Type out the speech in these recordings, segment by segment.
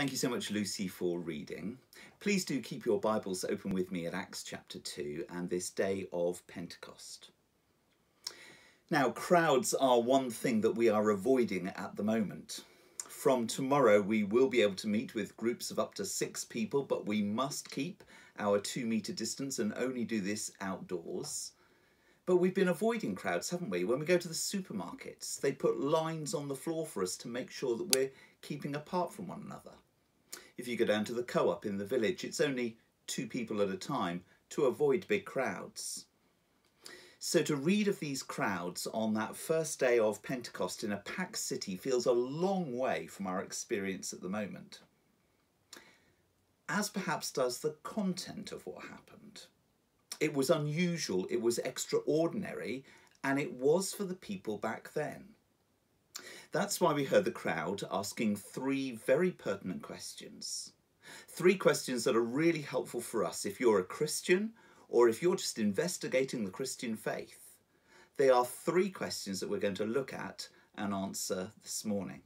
Thank you so much, Lucy, for reading. Please do keep your Bibles open with me at Acts chapter 2 and this day of Pentecost. Now, crowds are one thing that we are avoiding at the moment. From tomorrow, we will be able to meet with groups of up to six people, but we must keep our two metre distance and only do this outdoors. But we've been avoiding crowds, haven't we? When we go to the supermarkets, they put lines on the floor for us to make sure that we're keeping apart from one another. If you go down to the co-op in the village, it's only two people at a time to avoid big crowds. So to read of these crowds on that first day of Pentecost in a packed city feels a long way from our experience at the moment. As perhaps does the content of what happened. It was unusual, it was extraordinary, and it was for the people back then. That's why we heard the crowd asking three very pertinent questions. Three questions that are really helpful for us if you're a Christian or if you're just investigating the Christian faith. They are three questions that we're going to look at and answer this morning.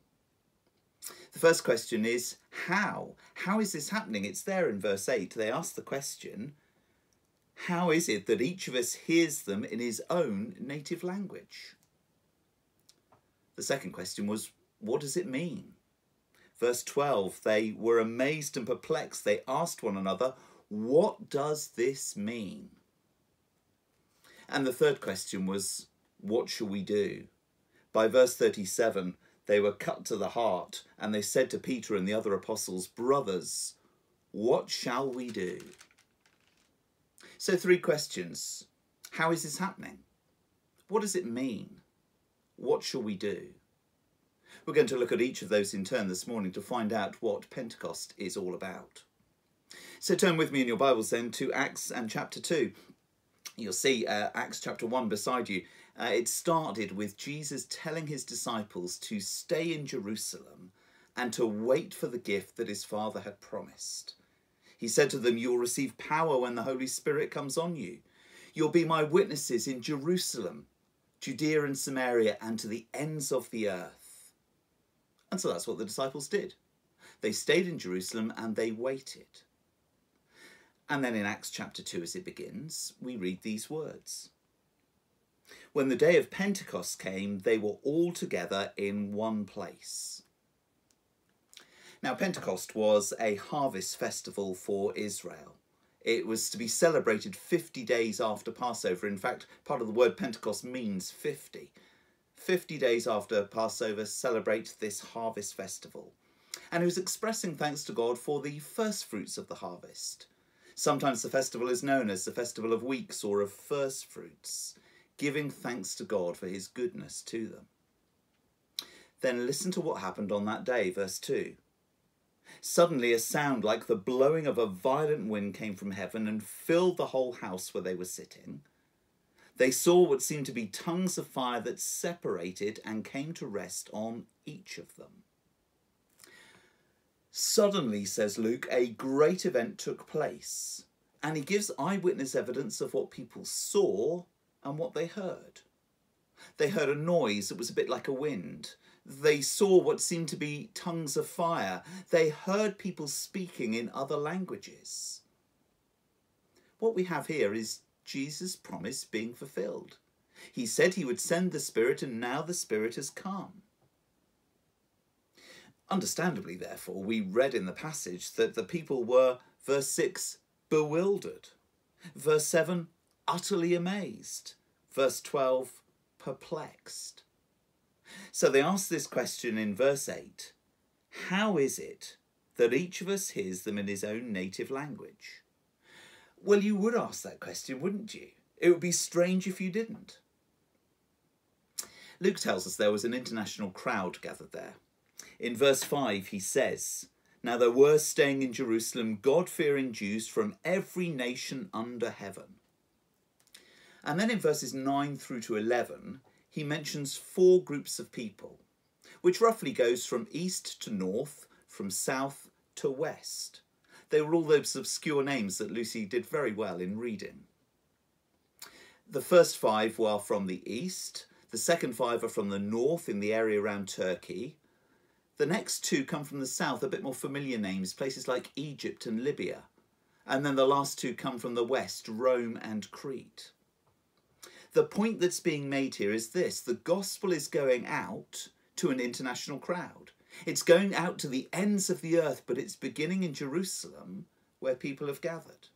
The first question is how? How is this happening? It's there in verse 8. They ask the question how is it that each of us hears them in his own native language? The second question was, what does it mean? Verse 12, they were amazed and perplexed. They asked one another, what does this mean? And the third question was, what shall we do? By verse 37, they were cut to the heart, and they said to Peter and the other apostles, Brothers, what shall we do? So, three questions. How is this happening? What does it mean? What shall we do? We're going to look at each of those in turn this morning to find out what Pentecost is all about. So turn with me in your Bibles then to Acts and chapter 2. You'll see uh, Acts chapter 1 beside you. Uh, it started with Jesus telling his disciples to stay in Jerusalem and to wait for the gift that his Father had promised. He said to them, You'll receive power when the Holy Spirit comes on you. You'll be my witnesses in Jerusalem, Judea and Samaria, and to the ends of the earth. And so that's what the disciples did. They stayed in Jerusalem and they waited. And then in Acts chapter 2, as it begins, we read these words When the day of Pentecost came, they were all together in one place. Now, Pentecost was a harvest festival for Israel. It was to be celebrated 50 days after Passover. In fact, part of the word Pentecost means 50. 50 days after Passover, celebrate this harvest festival. And it was expressing thanks to God for the first fruits of the harvest. Sometimes the festival is known as the Festival of Weeks or of First Fruits, giving thanks to God for his goodness to them. Then listen to what happened on that day, verse 2. Suddenly, a sound like the blowing of a violent wind came from heaven and filled the whole house where they were sitting. They saw what seemed to be tongues of fire that separated and came to rest on each of them. Suddenly, says Luke, a great event took place, and he gives eyewitness evidence of what people saw and what they heard. They heard a noise that was a bit like a wind. They saw what seemed to be tongues of fire. They heard people speaking in other languages. What we have here is Jesus' promise being fulfilled. He said he would send the Spirit, and now the Spirit has come. Understandably, therefore, we read in the passage that the people were, verse 6, bewildered, verse 7, utterly amazed, verse 12, perplexed. So they ask this question in verse 8 How is it that each of us hears them in his own native language? Well, you would ask that question, wouldn't you? It would be strange if you didn't. Luke tells us there was an international crowd gathered there. In verse 5, he says, Now there were staying in Jerusalem God fearing Jews from every nation under heaven. And then in verses 9 through to 11, he mentions four groups of people, which roughly goes from east to north, from south to west. They were all those obscure names that Lucy did very well in reading. The first five were from the east, the second five are from the north in the area around Turkey, The next two come from the south, a bit more familiar names, places like Egypt and Libya. And then the last two come from the west, Rome and Crete. The point that's being made here is this the gospel is going out to an international crowd. It's going out to the ends of the earth, but it's beginning in Jerusalem where people have gathered.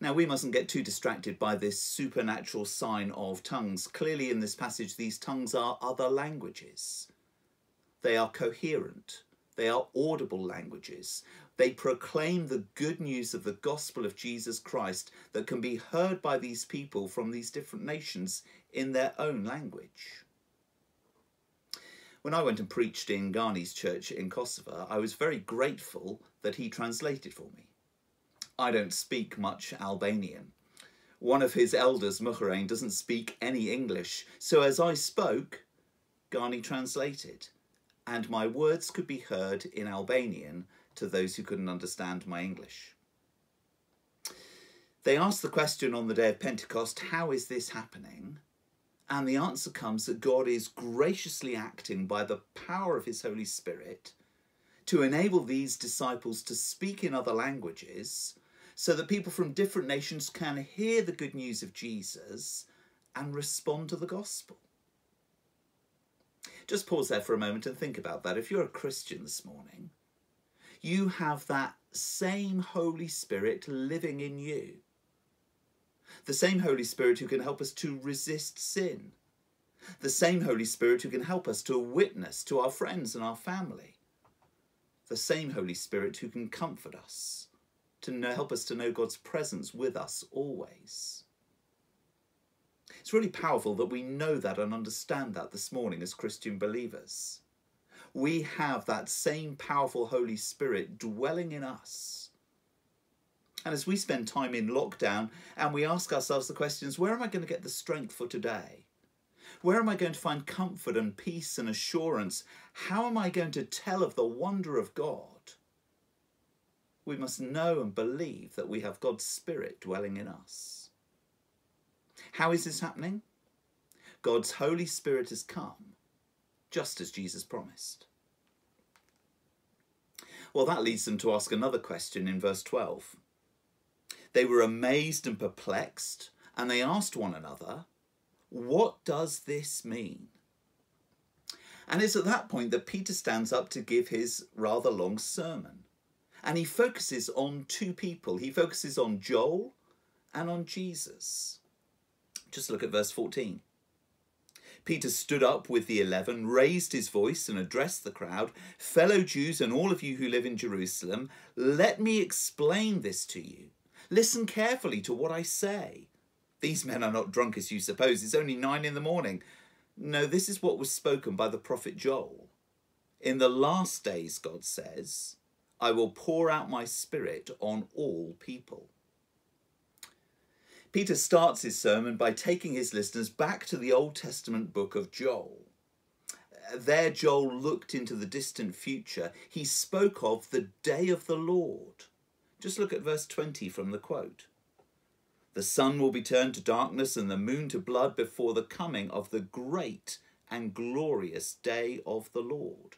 Now, we mustn't get too distracted by this supernatural sign of tongues. Clearly, in this passage, these tongues are other languages. They are coherent, they are audible languages. They proclaim the good news of the gospel of Jesus Christ that can be heard by these people from these different nations in their own language. When I went and preached in Gani's church in Kosovo, I was very grateful that he translated for me. I don't speak much Albanian. One of his elders, Mukharain, doesn't speak any English, so as I spoke, Gani translated, and my words could be heard in Albanian to those who couldn't understand my English. They asked the question on the day of Pentecost, how is this happening? And the answer comes that God is graciously acting by the power of his Holy Spirit to enable these disciples to speak in other languages so that people from different nations can hear the good news of Jesus and respond to the gospel. Just pause there for a moment and think about that. If you're a Christian this morning, you have that same Holy Spirit living in you. The same Holy Spirit who can help us to resist sin. The same Holy Spirit who can help us to witness to our friends and our family. The same Holy Spirit who can comfort us to help us to know God's presence with us always. It's really powerful that we know that and understand that this morning as Christian believers. We have that same powerful Holy Spirit dwelling in us. And as we spend time in lockdown and we ask ourselves the questions where am I going to get the strength for today? Where am I going to find comfort and peace and assurance? How am I going to tell of the wonder of God? we must know and believe that we have God's Spirit dwelling in us. How is this happening? God's Holy Spirit has come, just as Jesus promised. Well, that leads them to ask another question in verse 12. They were amazed and perplexed, and they asked one another, What does this mean? And it's at that point that Peter stands up to give his rather long sermon. And he focuses on two people. He focuses on Joel and on Jesus. Just look at verse 14. Peter stood up with the eleven, raised his voice, and addressed the crowd Fellow Jews and all of you who live in Jerusalem, let me explain this to you. Listen carefully to what I say. These men are not drunk as you suppose. It's only nine in the morning. No, this is what was spoken by the prophet Joel. In the last days, God says, I will pour out my spirit on all people. Peter starts his sermon by taking his listeners back to the Old Testament book of Joel. There, Joel looked into the distant future. He spoke of the day of the Lord. Just look at verse 20 from the quote. The sun will be turned to darkness and the moon to blood before the coming of the great and glorious day of the Lord.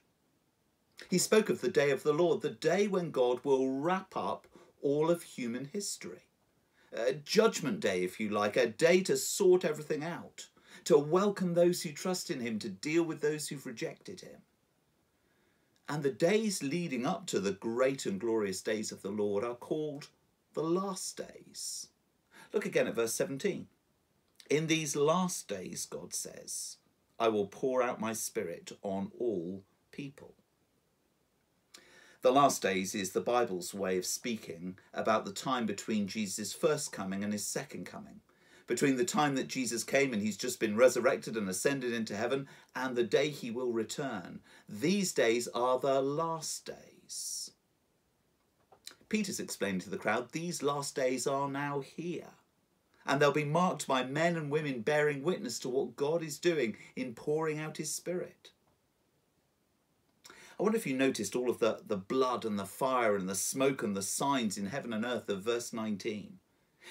He spoke of the day of the Lord, the day when God will wrap up all of human history. A judgment day, if you like, a day to sort everything out, to welcome those who trust in Him, to deal with those who've rejected Him. And the days leading up to the great and glorious days of the Lord are called the last days. Look again at verse 17. In these last days, God says, I will pour out my spirit on all people. The last days is the Bible's way of speaking about the time between Jesus' first coming and his second coming. Between the time that Jesus came and he's just been resurrected and ascended into heaven and the day he will return. These days are the last days. Peter's explaining to the crowd these last days are now here. And they'll be marked by men and women bearing witness to what God is doing in pouring out his Spirit. I wonder if you noticed all of the, the blood and the fire and the smoke and the signs in heaven and earth of verse 19.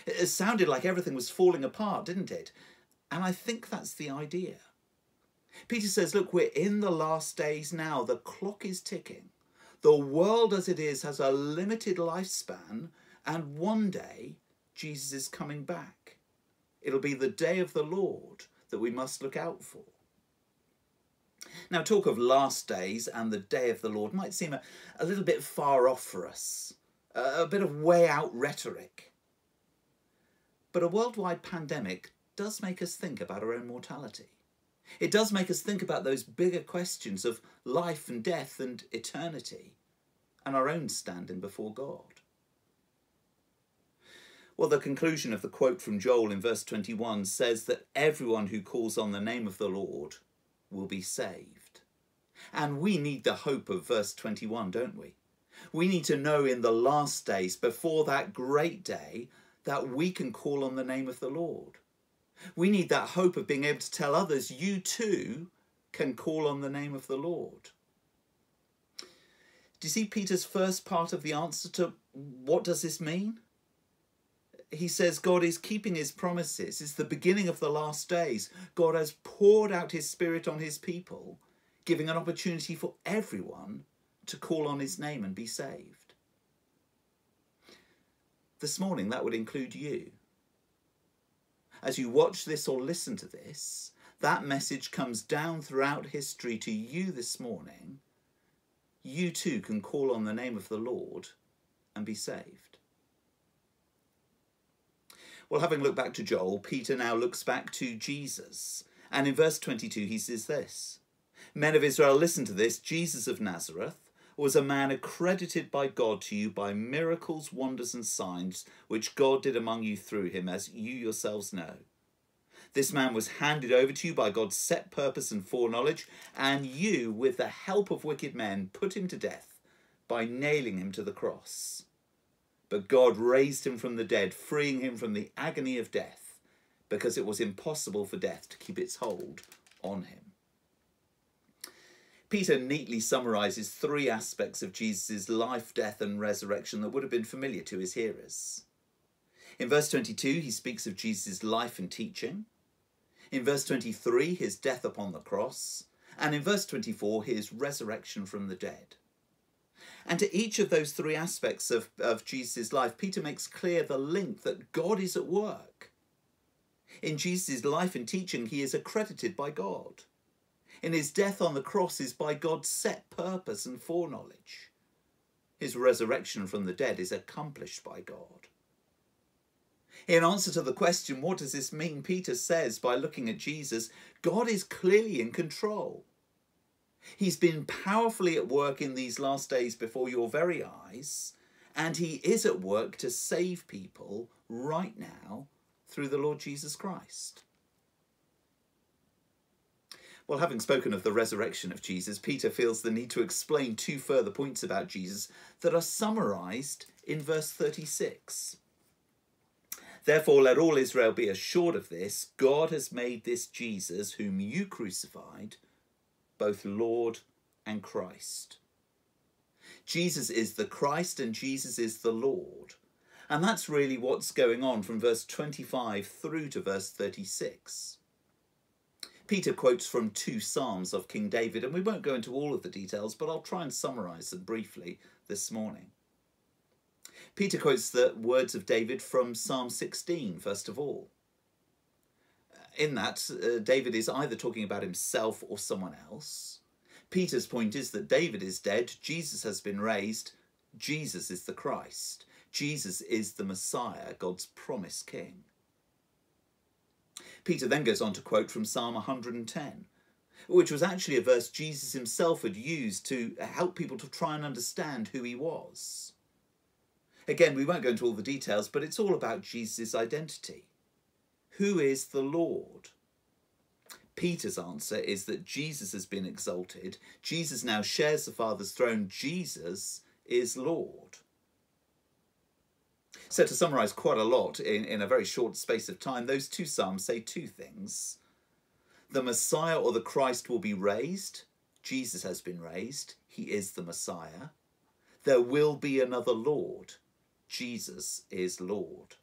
It sounded like everything was falling apart, didn't it? And I think that's the idea. Peter says, Look, we're in the last days now. The clock is ticking. The world as it is has a limited lifespan, and one day Jesus is coming back. It'll be the day of the Lord that we must look out for. Now, talk of last days and the day of the Lord might seem a, a little bit far off for us, a, a bit of way out rhetoric. But a worldwide pandemic does make us think about our own mortality. It does make us think about those bigger questions of life and death and eternity and our own standing before God. Well, the conclusion of the quote from Joel in verse 21 says that everyone who calls on the name of the Lord will be saved. And we need the hope of verse 21, don't we? We need to know in the last days, before that great day, that we can call on the name of the Lord. We need that hope of being able to tell others, you too can call on the name of the Lord. Do you see Peter's first part of the answer to what does this mean? He says God is keeping his promises. It's the beginning of the last days. God has poured out his spirit on his people, giving an opportunity for everyone to call on his name and be saved. This morning, that would include you as you watch this or listen to this, that message comes down throughout history to you this morning. You too can call on the name of the Lord and be saved. Well, having looked back to Joel, Peter now looks back to Jesus. And in verse 22, he says this Men of Israel, listen to this Jesus of Nazareth was a man accredited by God to you by miracles, wonders, and signs which God did among you through him, as you yourselves know. This man was handed over to you by God's set purpose and foreknowledge, and you, with the help of wicked men, put him to death by nailing him to the cross. But God raised him from the dead, freeing him from the agony of death, because it was impossible for death to keep its hold on him. Peter neatly summarizes three aspects of Jesus' life, death, and resurrection that would have been familiar to his hearers. In verse 22, he speaks of Jesus' life and teaching. In verse 23, his death upon the cross. And in verse 24, his resurrection from the dead. And to each of those three aspects of, of Jesus' life, Peter makes clear the link that God is at work. In Jesus' life and teaching, he is accredited by God in his death on the cross is by God's set purpose and foreknowledge. His resurrection from the dead is accomplished by God. In answer to the question, what does this mean? Peter says, by looking at Jesus, God is clearly in control. He's been powerfully at work in these last days before your very eyes, and he is at work to save people right now through the Lord Jesus Christ. Well, having spoken of the resurrection of Jesus, Peter feels the need to explain two further points about Jesus that are summarized in verse 36. Therefore, let all Israel be assured of this God has made this Jesus, whom you crucified, both Lord and Christ. Jesus is the Christ and Jesus is the Lord. And that's really what's going on from verse 25 through to verse 36. Peter quotes from two Psalms of King David, and we won't go into all of the details, but I'll try and summarize them briefly this morning. Peter quotes the words of David from Psalm 16, first of all. In that, uh, David is either talking about himself or someone else. Peter's point is that David is dead, Jesus has been raised, Jesus is the Christ, Jesus is the Messiah, God's promised king. Peter then goes on to quote from Psalm 110, which was actually a verse Jesus himself had used to help people to try and understand who he was. Again, we won't go into all the details, but it's all about Jesus' identity. Who is the Lord? Peter's answer is that Jesus has been exalted. Jesus now shares the Father's throne. Jesus is Lord. So, to summarise quite a lot in, in a very short space of time, those two Psalms say two things. The Messiah or the Christ will be raised. Jesus has been raised. He is the Messiah. There will be another Lord. Jesus is Lord.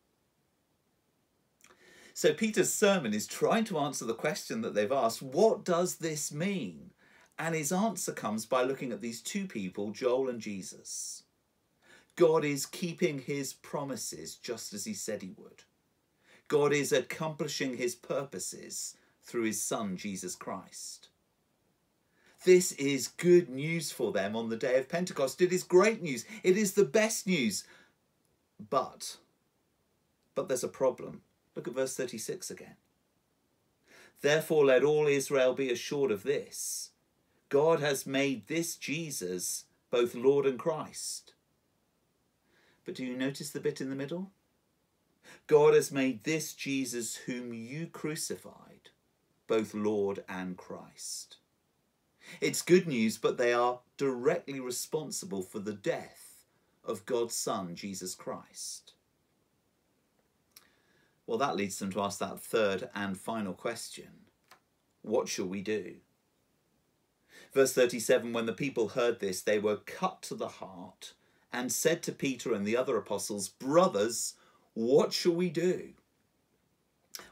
So Peter's sermon is trying to answer the question that they've asked what does this mean? And his answer comes by looking at these two people, Joel and Jesus. God is keeping his promises just as he said he would. God is accomplishing his purposes through his Son, Jesus Christ. This is good news for them on the day of Pentecost. It is great news. It is the best news. But, but there's a problem. Look at verse 36 again. Therefore, let all Israel be assured of this God has made this Jesus both Lord and Christ. But do you notice the bit in the middle? God has made this Jesus, whom you crucified, both Lord and Christ. It's good news, but they are directly responsible for the death of God's Son, Jesus Christ. Well, that leads them to ask that third and final question What shall we do? Verse 37 When the people heard this, they were cut to the heart and said to Peter and the other apostles, Brothers, what shall we do?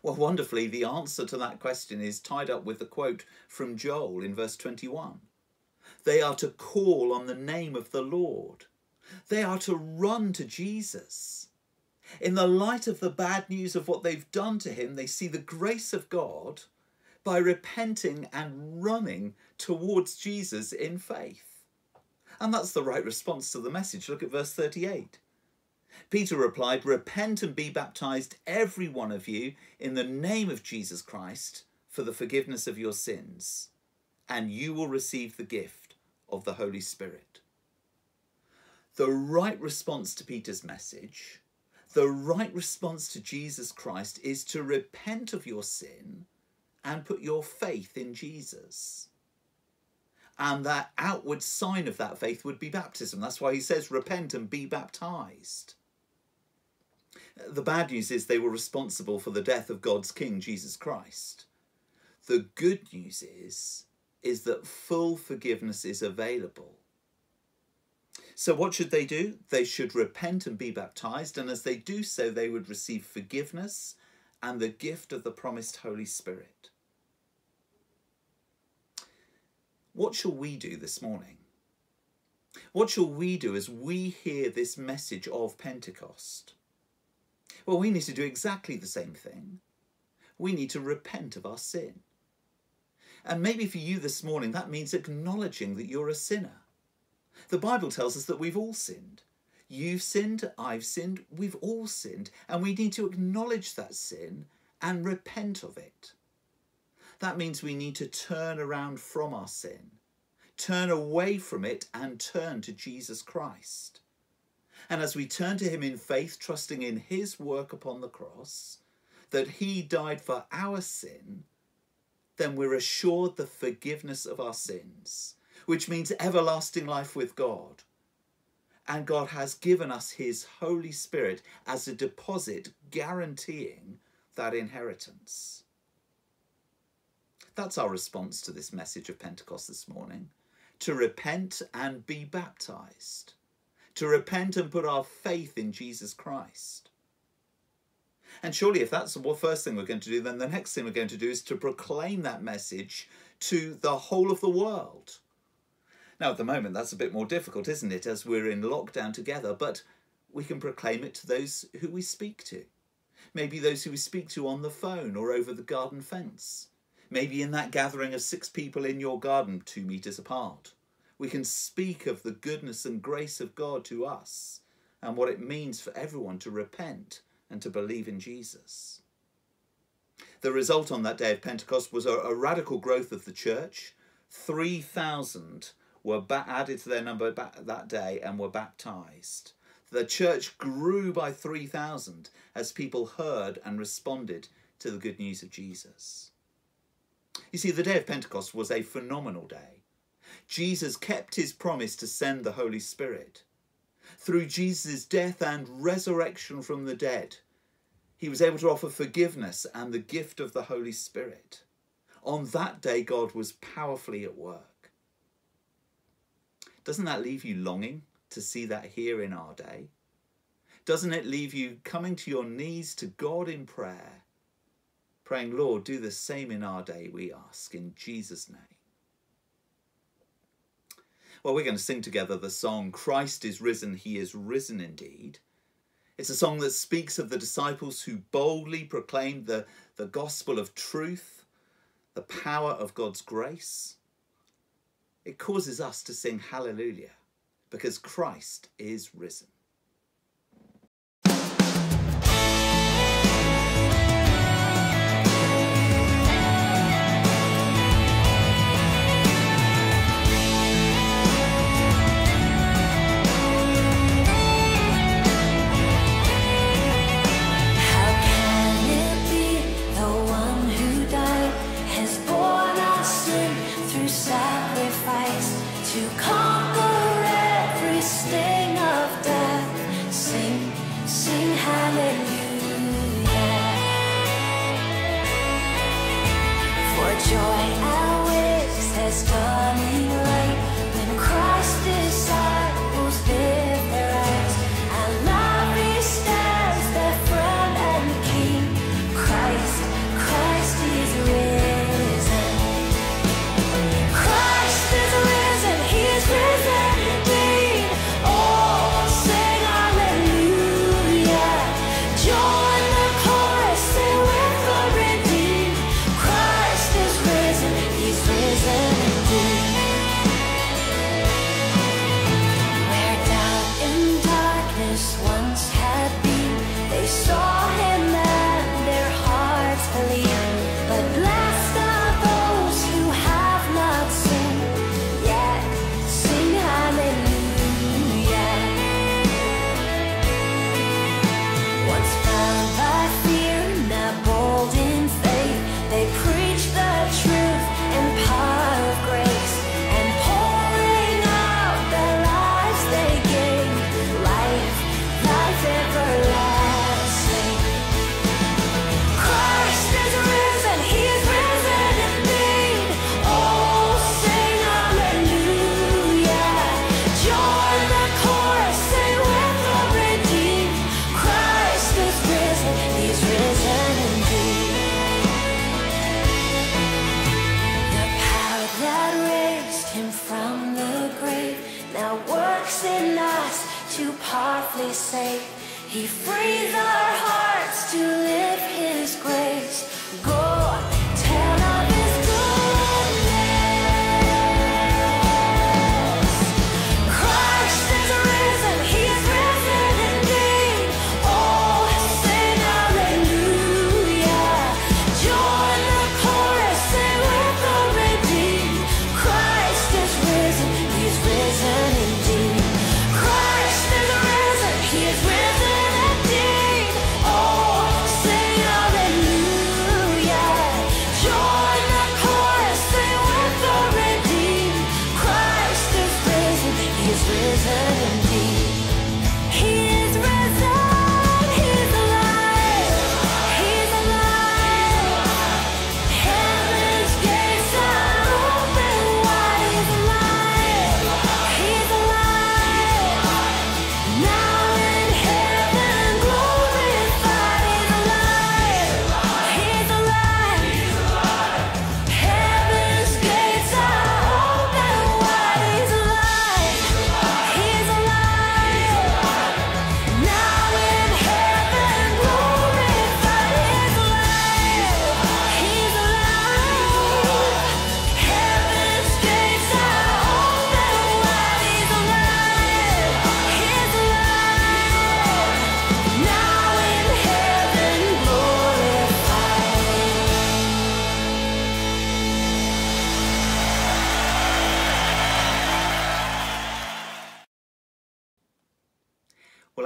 Well, wonderfully, the answer to that question is tied up with the quote from Joel in verse 21. They are to call on the name of the Lord. They are to run to Jesus. In the light of the bad news of what they've done to him, they see the grace of God by repenting and running towards Jesus in faith. And that's the right response to the message. Look at verse 38. Peter replied, Repent and be baptized, every one of you, in the name of Jesus Christ, for the forgiveness of your sins, and you will receive the gift of the Holy Spirit. The right response to Peter's message, the right response to Jesus Christ, is to repent of your sin and put your faith in Jesus. And that outward sign of that faith would be baptism. That's why he says, Repent and be baptized. The bad news is they were responsible for the death of God's King, Jesus Christ. The good news is, is that full forgiveness is available. So, what should they do? They should repent and be baptized, and as they do so, they would receive forgiveness and the gift of the promised Holy Spirit. What shall we do this morning? What shall we do as we hear this message of Pentecost? Well, we need to do exactly the same thing. We need to repent of our sin. And maybe for you this morning, that means acknowledging that you're a sinner. The Bible tells us that we've all sinned. You've sinned, I've sinned, we've all sinned, and we need to acknowledge that sin and repent of it. That means we need to turn around from our sin, turn away from it, and turn to Jesus Christ. And as we turn to Him in faith, trusting in His work upon the cross, that He died for our sin, then we're assured the forgiveness of our sins, which means everlasting life with God. And God has given us His Holy Spirit as a deposit guaranteeing that inheritance. That's our response to this message of Pentecost this morning to repent and be baptized to repent and put our faith in Jesus Christ. And surely, if that's the first thing we're going to do, then the next thing we're going to do is to proclaim that message to the whole of the world. Now, at the moment, that's a bit more difficult, isn't it, as we're in lockdown together, but we can proclaim it to those who we speak to. Maybe those who we speak to on the phone or over the garden fence. Maybe in that gathering of six people in your garden, two metres apart we can speak of the goodness and grace of God to us and what it means for everyone to repent and to believe in Jesus. The result on that day of Pentecost was a, a radical growth of the church. 3,000 were added to their number that day and were baptized. The church grew by 3,000 as people heard and responded to the good news of Jesus. You see, the day of Pentecost was a phenomenal day. Jesus kept his promise to send the Holy Spirit. Through Jesus' death and resurrection from the dead, he was able to offer forgiveness and the gift of the Holy Spirit. On that day, God was powerfully at work. Doesn't that leave you longing to see that here in our day? Doesn't it leave you coming to your knees to God in prayer, praying, Lord, do the same in our day, we ask, in Jesus' name. Well, we're going to sing together the song, Christ is risen, he is risen indeed. It's a song that speaks of the disciples who boldly proclaimed the, the gospel of truth, the power of God's grace. It causes us to sing hallelujah because Christ is risen.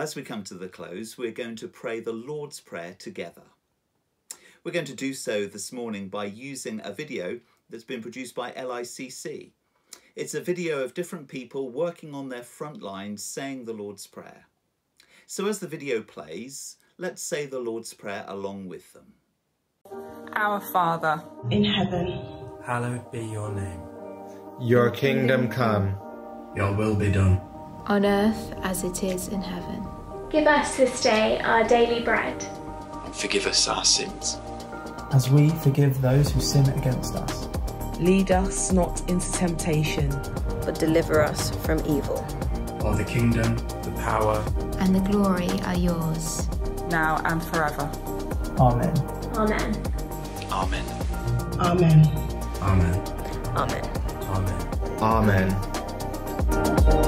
As we come to the close, we're going to pray the Lord's Prayer together. We're going to do so this morning by using a video that's been produced by LICC. It's a video of different people working on their front lines saying the Lord's Prayer. So as the video plays, let's say the Lord's Prayer along with them. Our Father, in heaven, hallowed be your name. Your kingdom come. Your will be done. On earth as it is in heaven. Give us this day our daily bread. And forgive us our sins, as we forgive those who sin against us. Lead us not into temptation, but deliver us from evil. For the kingdom, the power, and the glory are yours, now and forever. Amen. Amen. Amen. Amen. Amen. Amen. Amen. Amen.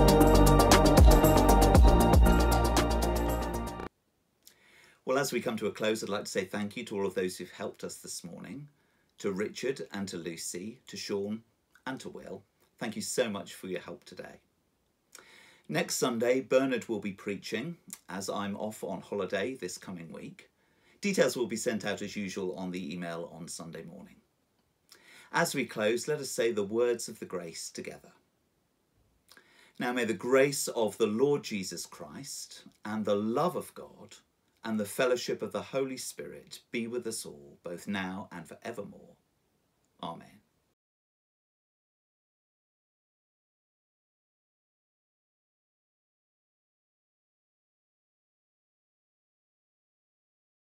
Well, as we come to a close, I'd like to say thank you to all of those who've helped us this morning to Richard and to Lucy, to Sean and to Will. Thank you so much for your help today. Next Sunday, Bernard will be preaching as I'm off on holiday this coming week. Details will be sent out as usual on the email on Sunday morning. As we close, let us say the words of the grace together. Now may the grace of the Lord Jesus Christ and the love of God and the fellowship of the Holy Spirit be with us all, both now and forevermore. Amen.